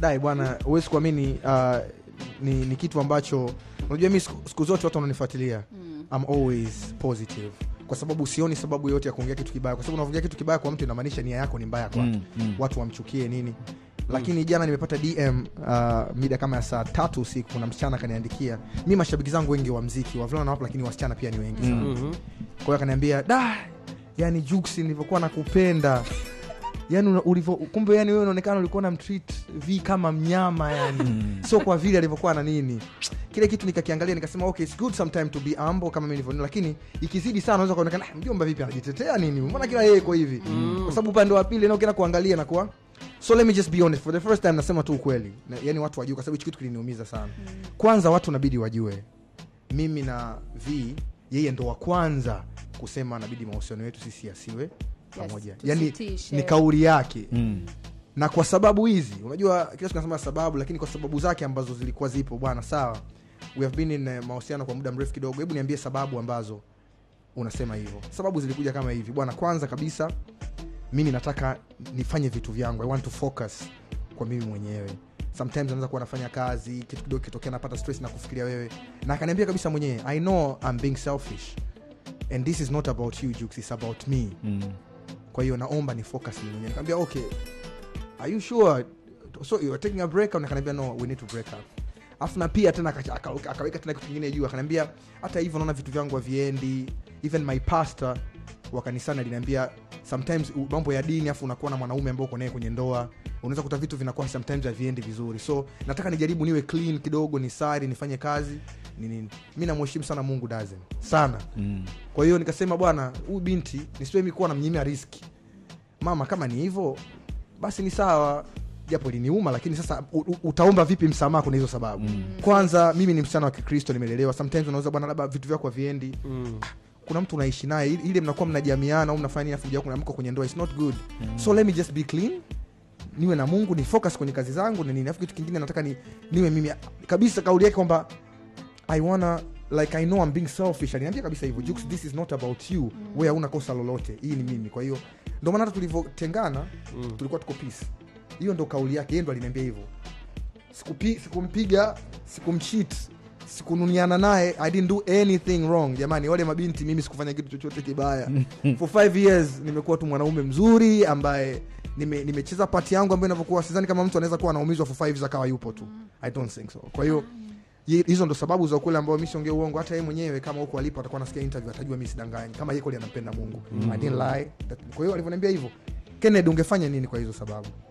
dai bwana huwezi kuamini uh, ni, ni kitu ambacho unajua mi siku, siku zote watu wananifuatilia. I'm always positive. Kwa sababu sioni sababu yoyote ya kuongea kitu kibaya. Kwa sababu unaongea kitu kibaya kwa mtu inamaanisha nia yako ni mbaya kwake. Mm, mm. watu wamchukie nini. Lakini jana nimepata dm uh, mida kama ya saa tatu usiku kuna msichana akaniandikia. Mi mashabiki zangu wengi wa mziki wavulana wapo lakini wasichana pia ni wengi sana. Mhm. kwa hiyo akaniambia da yani juksi nilivyokuwa nakupenda yani ulivyo kumbe yani wewe unaonekana ulikuwa na mtreat v kama mnyama yani sio kwa vile alivyokuwa na nini. Kile kitu nikakiangalia nikasema okay it's good sometime to be humble kama mimi nilivyo lakini ikizidi sana unaweza kuonekana "Ah, mjomba vipi anajitetea nini? Mbona kila yeye iko hivi? Mm. kwa sababu upande wa pili na ukienda kuangalia na kuwa so let me just be honest for the first time nasema tu ukweli. Na- yani watu wajue kwa sababu hichi kitu kiliniumiza sana. Mm. kwanza watu nabidi wajue mimi na v yeye ndo wa kwanza kusema nabidi mahusiano yetu sisi yasiwe pamoja. Yes, yani ni kauli yake. Mm. na kwa sababu hizi unajua kila siku nasema sababu lakini kwa sababu zake ambazo zilikuwa zipo bwana sawa. We have been in uh, mahusiano kwa muda mrefu kidogo. Hebu niambie sababu ambazo unasema hivyo. Sababu zilikuja kama hivi. Bwana kwanza kabisa mimi nataka nifanye vitu vyangu. I want to focus kwa mimi mwenyewe. Sometimes anaweza kuwa nafanya kazi kitu kidogo kitokea napata stress na kufikiria wewe. Na akaniambia kabisa mwenyewe i know I'm being selfish. And this is not about you Jukes, it's about me. Mm. Kwa hiyo naomba ni focus mimi mwenyewe. Nikamwambia okay are you sure? So you are taking a break au nikamwambia no we need to break up. Afu na pia tena akaweka tena kitu kingine juu akaniambia hata hivyo naona vitu vyangu haviendi. Even my pastor wa kanisani aliniambia sometimes mambo ya dini afu unakuwa na mwanaume ambao uko naye kwenye ndoa unaweza kuta vitu vinakuwa sometimes haviendi vizuri. So nataka nijaribu niwe clean kidogo ni sari nifanye kazi ni nini. Mi namheshimu sana mungu dazen sana. Mm. kwa hiyo nikasema bwana huyu binti nisiwe mi kuwa namnyimia riski mama kama ni hivyo basi ni sawa japo liniuma lakini sasa u, u, utaomba vipi msamaha kuna hizo sababu? Mm. kwanza mimi ni msichana wa kikristo nimelelewa sometimes unaweza bwana labda vitu vyako haviendi. Mm. Kuna mtu unaishi naye ile- mnakuwa mnajamiana au mnafanya nini afuja kuna mko kwenye ndoa it's not good. Mm. so let me just be clean niwe na mungu ni focus kwenye kazi zangu na nini. Afu kitu kingine nataka ni, niwe mimi. Kabisa kauli yake kwamba i wanna like i know I'm being selfish. Aliniambia kabisa hivyo Jux, this is not about you. Mm. wewe una kosa lolote. Hii ni mimi. Kwa hiyo ndio maana hata tulivyotengana Mm. tulikuwa tuko peace. Hiyo ndo kauli yake yeye ndo aliniambia hivyo. Sikupi- sikumpiga sikumcheat sikununiana naye i didn't do anything wrong. Jamani wale mabinti mimi sikufanya kitu chochote kibaya. For five years nimekuwa tu mwanaume mzuri ambaye nimecheza nime- pati yangu ambayo inavyokuwa sidhani kama mtu anaweza kuwa anaumizwa for five akawa yupo tu. I don't think so. Kwa hiyo hizo ndo sababu za kule ambao mi siongee uongo. Hata yeye mwenyewe kama huko alipo atakuwa nasikia interview atajua mi sidanganyi. Kama yeye kweli anampenda mungu. I didn't lie. That- kwa hiyo alivyoniambia hivyo kennedy ungefanya nini kwa hizo sababu